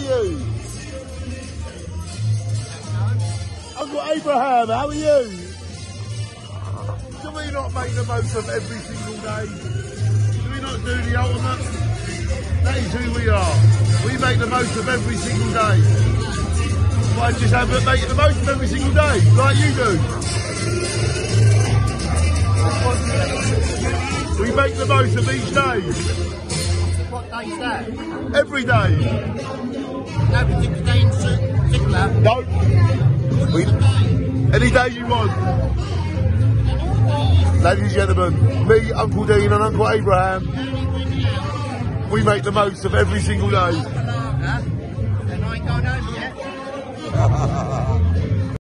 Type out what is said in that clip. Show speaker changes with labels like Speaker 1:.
Speaker 1: you? Uncle Abraham, how are you? Do we not make the most of every single day? Do we not do the ultimate? That is who we are. We make the most of every single day. Why just have it make the most of every single day, like you do? We make the most of each day,
Speaker 2: What day's that?
Speaker 1: every day.
Speaker 2: No particular particular.
Speaker 1: No, we, any day you want. Ladies and gentlemen, me, Uncle Dean and Uncle Abraham, we make the most of every single day.